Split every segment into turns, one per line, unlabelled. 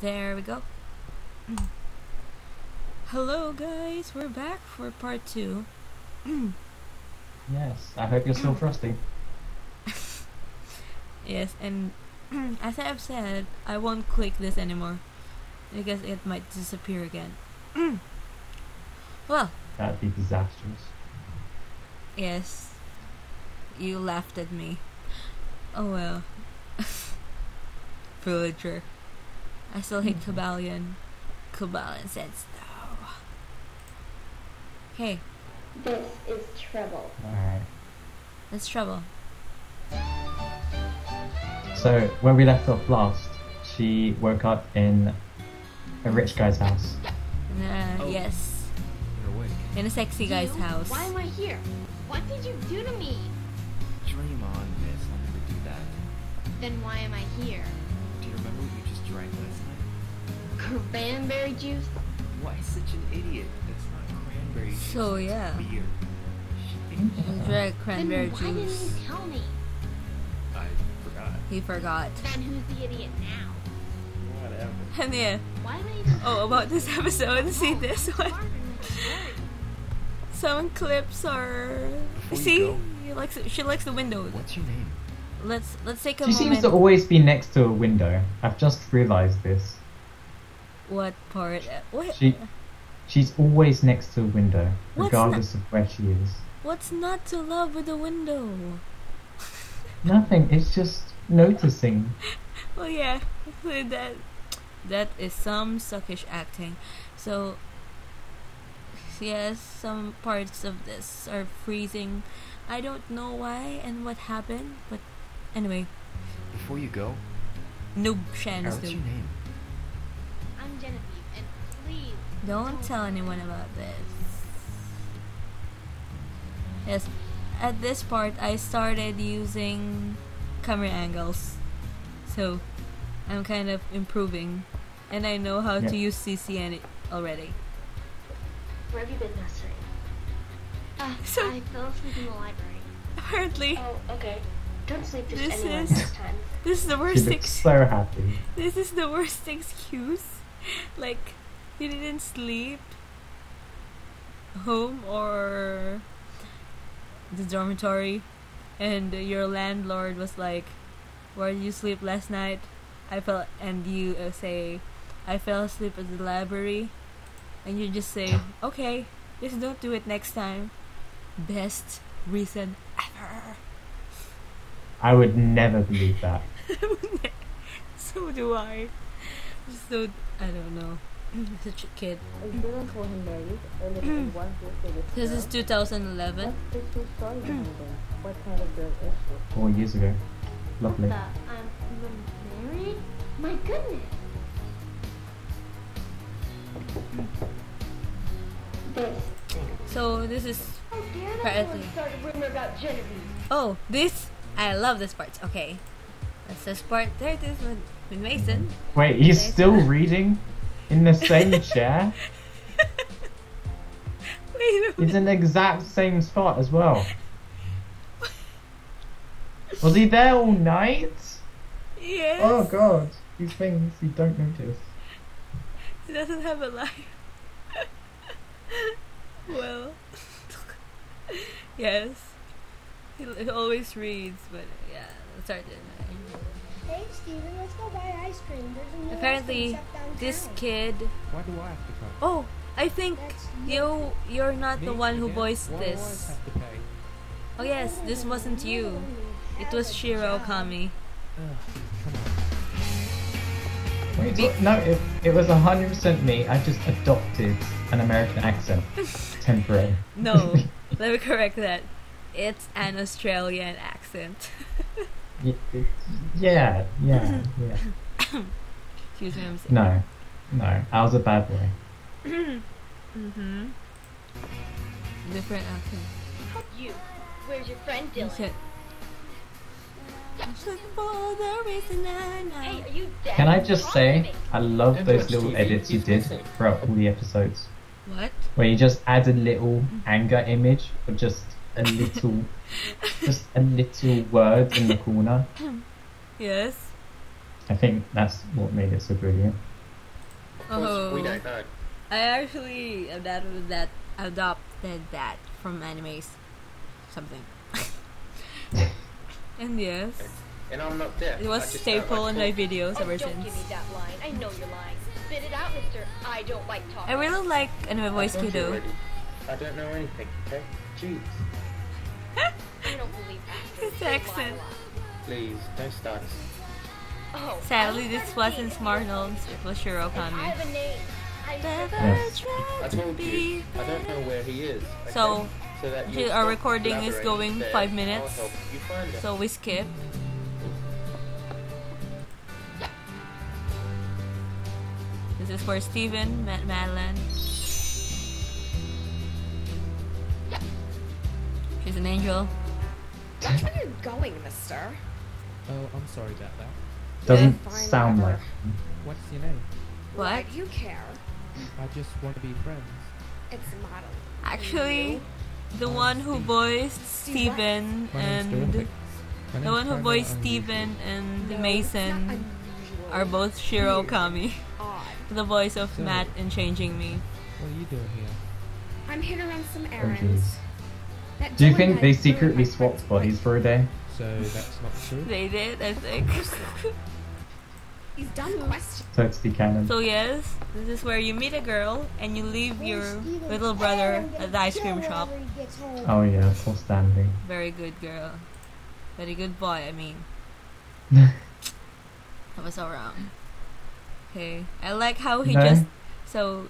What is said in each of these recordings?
There we go. Hello, guys. We're back for part two.
Yes, I hope you're still trusting.
Yes, and as I have said, I won't click this anymore because it might disappear again. well,
That'd be disastrous.
yes, you laughed at me. Oh well. Villager. I still hate Cabalion. Cabalion said so. Okay,
This is trouble.
Alright.
It's trouble.
So, where we left off last, she woke up in a rich guy's house.
Uh,
Oh.
Yes, in a sexy guy's
You?
house.
Why am I here? What did you do to me?
Dream on, miss. I'll never do that.
Then why am I here?
Drank last night?
Cranberry juice?
Why such an idiot? That's not cranberry juice.
So,
it's
yeah.
Beer. She
You drank cranberry
then why
juice.
didn't you tell me?
I forgot.
He forgot.
Then who's the idiot now?
Whatever.
And yeah.
Why did I even
Oh, about this episode, oh, see this one.
Part in the story.
Some clips are.
Before
see,
go-
he likes she likes the windows.
What's your name?
Let's let's take a
She
moment.
seems to always be next to a window. I've just realised this.
What part? What?
She, she's always next to a window,
What's
regardless of where she is.
What's not to love with a window?
Nothing. It's just noticing.
Well, yeah, that that is some suckish acting. So yes, some parts of this are freezing. I don't know why and what happened, but anyway,
Before you go,
No Shan's
what's your name?
I'm Genevieve, and please.
Don't tell anyone about this. Yes, at this part I started using camera angles. So I'm kind of improving. And I know how to use CCN already.
Where have you been, nursery? Uh,
So-
I fell asleep in the library.
Apparently,
Oh, okay. Don't sleep just
This
anywhere
is-
next time.
this is the worst
looks
ex-
so happy.
this is the worst excuse. Like you didn't sleep home or the dormitory and your landlord was like where did you sleep last night i fell and you uh, say i fell asleep at the library and you just say okay just don't do it next time best reason ever
I would never believe that.
so do i so i don't know such a kid
I didn't call him married. I lived in one house with this
this is 2011
What's the true story behind it? What kind of girl is she?
Four years ago. Lovely.
The, um, I'm married? My goodness.
So this is
How dare that
Apparently.
start a rumor about Genevieve?
Oh, this I love this part. Okay, that's this part. There it is with, with Mason.
Wait, he's
Okay.
still reading in the same chair? He's in the exact same spot as well. Was he there all night?
Yes.
Oh god, these things you don't notice.
He doesn't have a life. well, yes. He, he always reads, but yeah, let's start it.
Hey Steven, let's go buy ice cream. There's a new
Apparently,
ice cream
this kid.
Why do I have to come?
Oh, I think
That's
you you're not the
Me
one who voiced
Why do I
this.
have to pay?
Oh yes, this wasn't you. It was Shiro Kami.
Ugh, come on.
What are you talk- no, it, it was 100% me. I just adopted an American accent. Temporary.
No, let me correct that. It's an Australian accent.
Yeah, yeah, yeah.
Excuse me, I'm saying.
No, no, I was a bad boy.
Mm-hmm. Different accent.
You. Where's your friend
You
Dylan?
said. For the reason I know.
Hey, are you dead?
Can I just say,
wrong with me?
I love
Don't
those little
TV,
edits you did
missing.
throughout all the episodes.
What?
Where you just add a little anger image or just a little, just a little word in the corner.
Yes.
I think that's what made it so brilliant.
Because we
Oh.
don't know.
I actually adapted that adopted that from animes, something. and yes,
And I'm not deaf.
it was staple
don't
in my videos
Oh,
ever
don't
since.
give me that line. I know you're lying. Spit it out, mister. I don't like talking.
I really like anime
talking.
voice
I told you
Kido.
already. I don't know anything, okay? Jeez.
I don't believe actors.
His
They
accent.
Please, don't start. us.
Oh,
Sadly, this wasn't. Smarnolds. It was
I
Shirokami.
have a name. I
Yes.
I told you. I don't know where he is. Okay?
So,
so that you'll
our recording is going
instead.
five
I'll
minutes.
help you find.
So we skip. This is for Steven, Matt Madeline. She's an angel.
Watch where you're going, mister.
Oh, I'm sorry about that.
Doesn't
Fine,
sound like.
whatever.
What's your name?
What?
You care?
I just want to be friends.
It's not a
Actually, the one who voiced Steven and the one who voiced. Steven and
No,
Mason are both Shirokami.
odd.
The voice of
So-
Matt in Changing Me.
What are you doing here?
I'm here to run some
Oh,
errands.
jeez.
That
Do you think they secretly swapped bodies for a day?
So that's not true.
They did, I think.
He's done questions.
Totally canon.
So yes, this is where you meet a girl and you leave your little brother at the ice cream shop.
whenever he gets home.
Oh yeah, poor Stanley.
Very good girl. Very good boy, I mean. That was all wrong. Okay. I like how he
No.
just so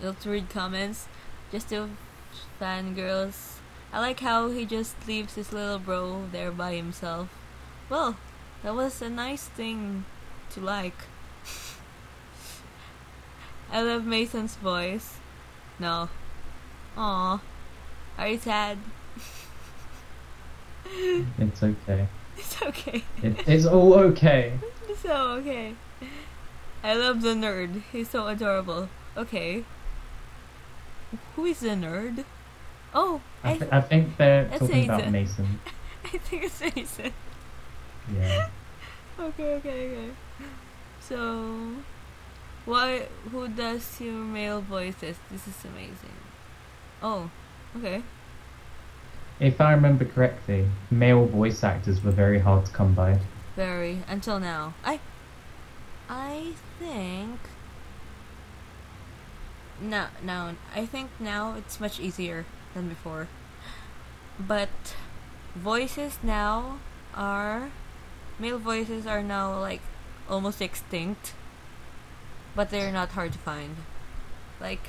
let's read comments. Just to fangirls. I like how he just leaves his little bro there by himself. Well, that was a nice thing to like. I love Mason's voice. No. Aw. Are you sad?
It's okay.
It's okay.
It's all okay.
so okay. I love the nerd. He's so adorable. Okay. Who is the nerd? Oh,
I,
I,
th- I think they're talking about Mason.
I think it's Mason.
Yeah.
Okay, okay, okay. So, why? Who does your male voices? This is amazing. Oh, okay.
If I remember correctly, male voice actors were very hard to come by.
Very until now. I, I think. No, no. I think now it's much easier than before. But voices now are male voices are now like almost extinct. But they're not hard to find. Like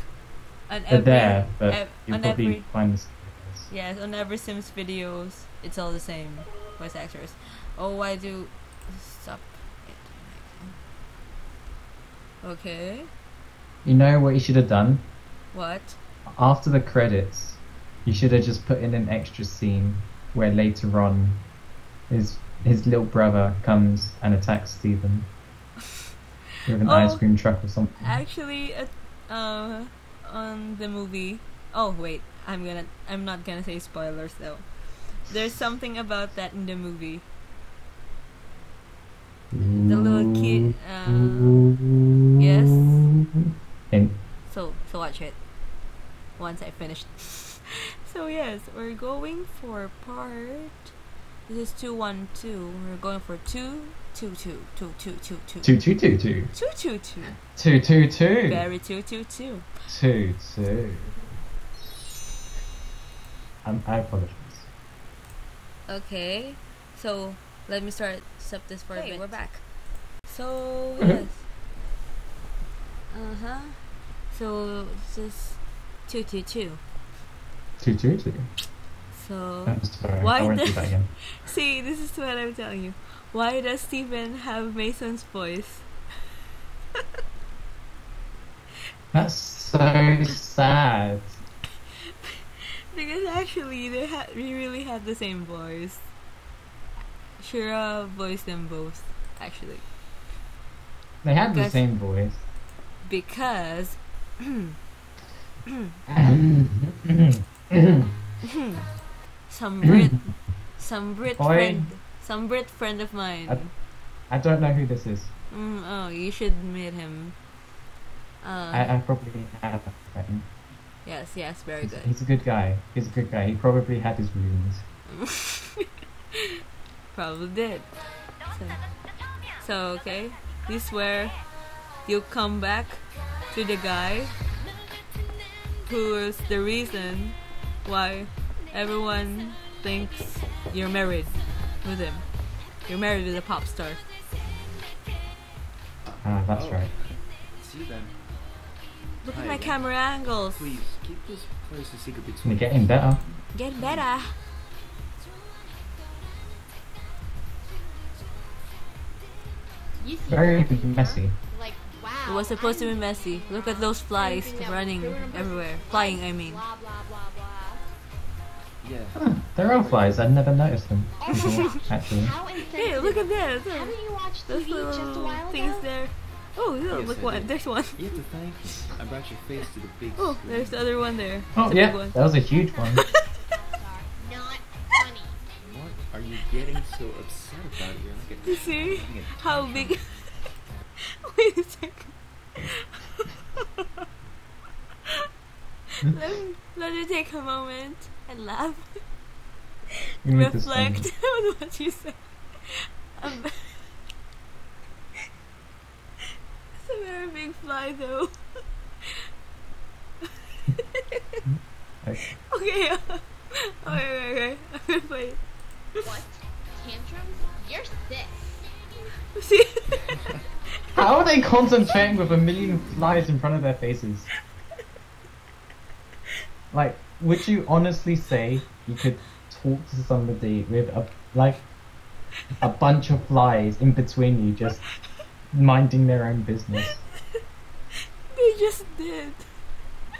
on
They're
every
there, but
ev- on every
find the
Yes, on every Sims videos, it's all the same voice actors. Oh, why do stop it? Okay,
You know what you should have done?
what?
After the credits, you should have just put in an extra scene where later on his his little brother comes and attacks Steven with an
Oh.
ice cream truck or something.
Actually, uh, uh, on the movie. Oh wait, I'm gonna. I'm not gonna say spoilers though. There's something about that in the movie. The little kid. Uh, yes.
And
So so watch it. Once I finished. So yes, we're going for part. This is two one two. We're going for two two two two two two two
two two two two
two two two.
two two two
Very two two two.
two two. Um, I apologize.
Okay, so let me start stop this for a
Hey,
bit.
we're back.
So yes. Uh huh. So this is two two two.
Two two two.
So
I'm sorry.
Why
I won't
the-
do
see, this is what I'm telling you. Why does Steven have Mason's voice?
That's so sad.
Because actually, they had we really had the same voice. Shira voiced them both, actually,
They had the same voice.
because some Brit, some Brit friend, some Brit friend of mine.
I don't know who this is.
Mm, oh, you should meet him. Uh,
I, I probably have a friend.
yes, yes, very
He's,
good.
he's a good guy. He's a good guy. He probably had his wounds.
Probably did. So, so okay, this is where you come back to the guy who is the reason why everyone thinks you're married with him. You're married with a pop star.
Ah, that's
Oh.
right.
See then.
Look
Hi
at my
again.
camera angles.
Please keep this place a secret
You're getting better.
Get better.
You
Very messy.
Like, wow.
It was supposed to be messy. Look at those flies running
would ruin a person's
everywhere. Flying, I mean.
Blah, blah, blah, blah.
Yeah.
Huh, there are flies. I'd never noticed them actually.
Hey, look at this.
Haven't you watched
Those
TV just a
little
while
things
ago?
there. Oh, yeah,
Yes,
look
I
one. There's one.
You have to thank me. I brought your face to the big
Oh,
screen.
there's the other one there.
Oh yeah,
one.
that was a huge one.
Not funny.
What are you getting so upset about? You're like a
You see how big? Wait a second. Let, me, let me take a moment and laugh.
You
Reflect on what you said. Um, it's a very big fly, though.
Okay.
okay. okay, okay, okay. I'm gonna play it.
What? Tantrums? You're sick.
See?
How are they concentrating with a million flies in front of their faces? Like, would you honestly say you could talk to somebody with a like a bunch of flies in between you, just minding their own business?
they just did.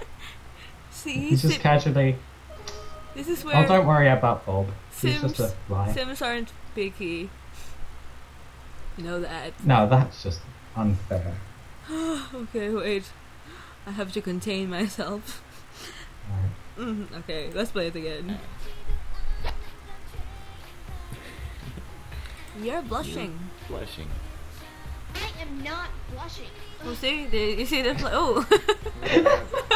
See,
You just casually.
this is oh, where
Oh, don't worry about Bob. He's
Sims,
just a fly.
Sims aren't picky. You know that.
No, that's just unfair.
okay, wait. I have to contain myself.
Alright.
Mhm, okay, let's play it again. You're blushing.
Blushing.
I am not blushing.
Oh, see, the, you see the fl- oh.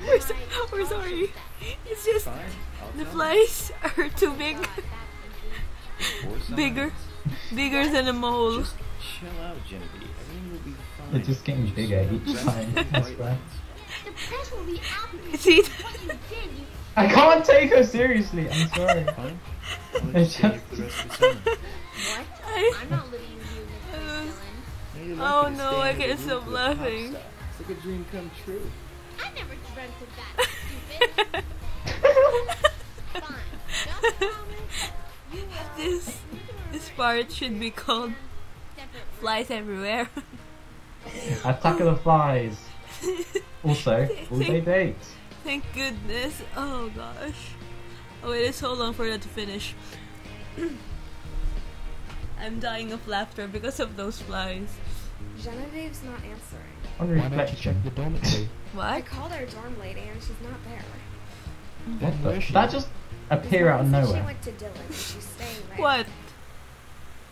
we're, so, we're sorry. It's just the flies are too big,
them. Or someone
bigger, bigger than a mole.
Just chill out, Genevieve. Everything will be fine.
They're just getting bigger each time. That's
right
right.
lines.
The press will be after you.
See,
What you did, you
I can't take her seriously. I'm sorry.
Fine. I'll let you
It's
stay here
just-
for the rest of the summer.
what?
I-
I'm not letting you do this, Dylan.
Now you're
Oh, no, I
in the
can't stop
with a pop
laughing.
It's like a dream come true.
I never dreamt of that, stupid. Fine. Just promise you will
this this part should be called flies everywhere.
Attack of the flies. Also, will they date?
Thank goodness. Oh gosh. Oh, it is so long for that to finish. I'm dying of laughter because of those flies.
Genevieve's not answering.
On
Why don't you check
reflection.
the dormitory? What?
I
What?
called our dorm lady and she's not there.
What the? That just
Miss
appear out of
nowhere. She went to Dylan she's staying there.
What?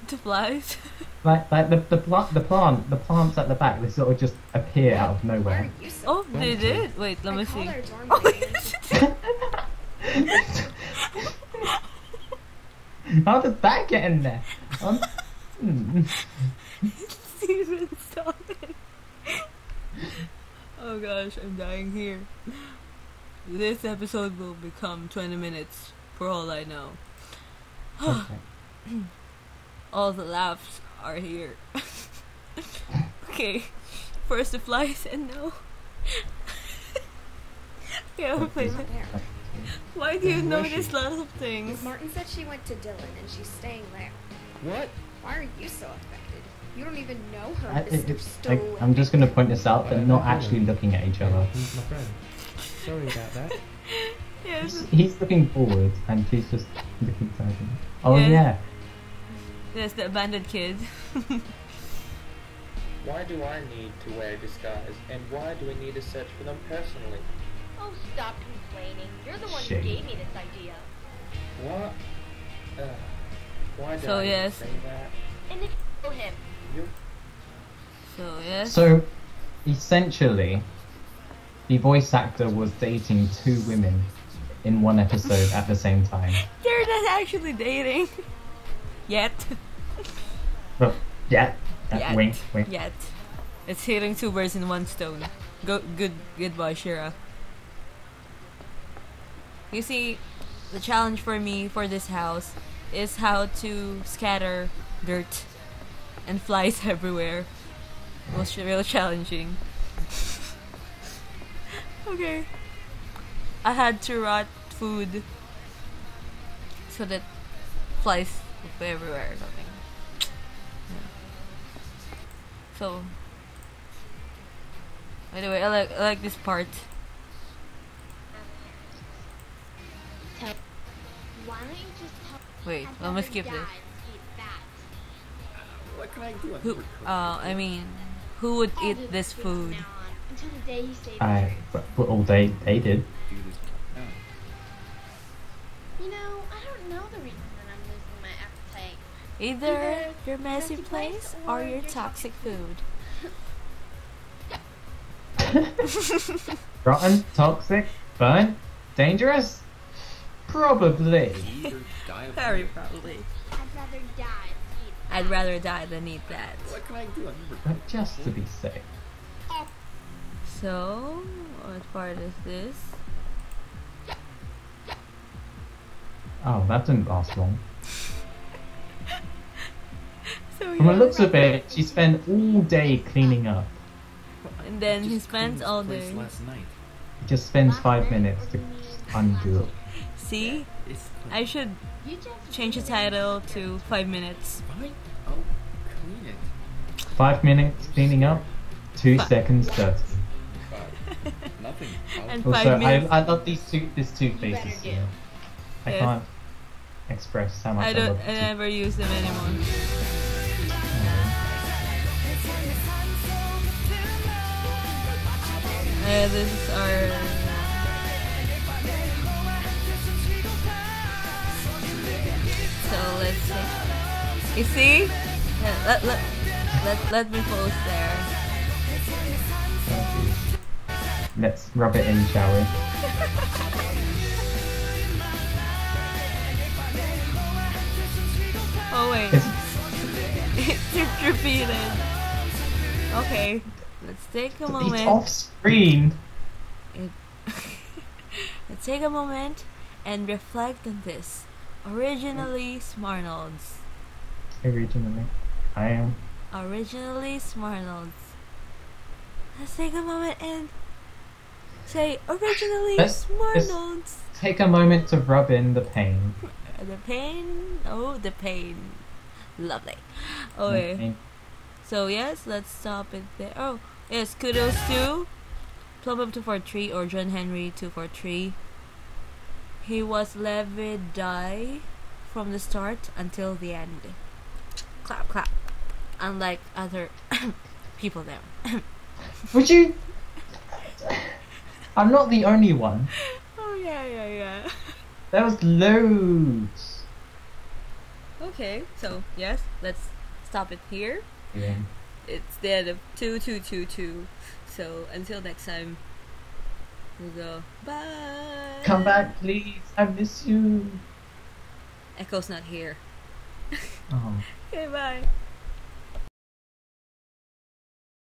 The flies?
Like, like the the plant, the plant, the plants at the back. They sort of just appear out of nowhere.
so
Oh, they did. Wait, let
I
me see. Oh,
lady and she
How did that get in there? Um, hmm.
Steven, stop it. oh gosh, I'm dying here. This episode will become 20 minutes, for all I know.
Okay.
All the laughs are here. okay, first the flies and no. yeah, I'll play that.
there.
Why do you
Then where is
notice lots of things?
Martin said she went to Dylan and she's staying there.
What?
Why are you so affected? You don't even know her,
I, it,
Mr.
it,
Stowaway.
like, I'm just going to point this out. They're not actually looking at each other.
He's my friend. Sorry about that.
Yes,
He's looking forward, and she's just looking toward him. Oh
Yeah.
yeah.
There's the abandoned kid.
Why do I need to wear a disguise, and why do we need to search for them personally?
Oh, stop complaining. You're the one
Shame.
who gave me this idea.
What? Uh, why did
So,
I
yes.
say that?
And then kill him.
You?
So yes.
So, essentially, the voice actor was dating two women in one episode at the same time.
They're not actually dating. Yet.
Uh,
Yet.
wink, wink.
Yet. It's hitting two birds in one stone. Go good goodbye, Shira. You see, the challenge for me for this house is how to scatter dirt and flies everywhere. It was real challenging. okay. I had to rot food so that flies everywhere or something. So, by the way, I like I like this part.
Why don't you just tell
Wait,
I'd
let me skip this.
than eat that.
What can I do?
Who? Uh, I mean, who would eat this food?
now on, Until the day you say
I, but, but all they they did.
Either
Either
your messy
messy
place
place
or
or
your
your
toxic food.
Rotten, toxic, burnt, dangerous? Probably.
Eat or die of
Very probably.
I'd rather die than eat
I'd rather die than eat that.
What can I do? I'm.
But just to be safe.
So, what part is this?
Oh, that didn't From the looks of it, she spent all day cleaning up.
and then he spends all
place
day.
Last night.
He just spends five minutes to undo it.
See,
It's
I should change the title to five minutes.
fine. I'll oh, clean it.
Five minutes cleaning up, two seconds dirty.
But nothing. I'll
And
Also,
five
I,
minutes.
I love these two this two faces. You know. I
Yeah.
can't express how much
I
I,
don't.
love
I never use them anymore. This is our. So let's see. You see? Yeah, let, let, let, let me post there.
Let's rub it in, shall we?
Oh wait,
It's,
it's repeated. Okay, let's take a
it's
moment.
off screen.
Let's take a moment and reflect on this. Originally Smarnolds.
Originally, I am.
Originally Smarnolds. Let's take a moment and say originally
Let's- let's-
Smarnolds.
Take a moment to rub in the pain.
The pain. Oh, the pain. Lovely.
Okay.
So yes, let's stop it there. Oh, yes, kudos to Plum Up 243 or John Henry 243. He was Levi die from the start until the end. Clap, clap. Unlike other people there.
Would you? I'm not the only one.
Oh yeah, yeah, yeah.
There was loads.
Okay, so yes, let's stop it here.
Yeah.
It's the end of 2222. So until next time, we'll go bye.
Come back, please. I miss you.
Echo's not here.
Oh.
Okay, bye.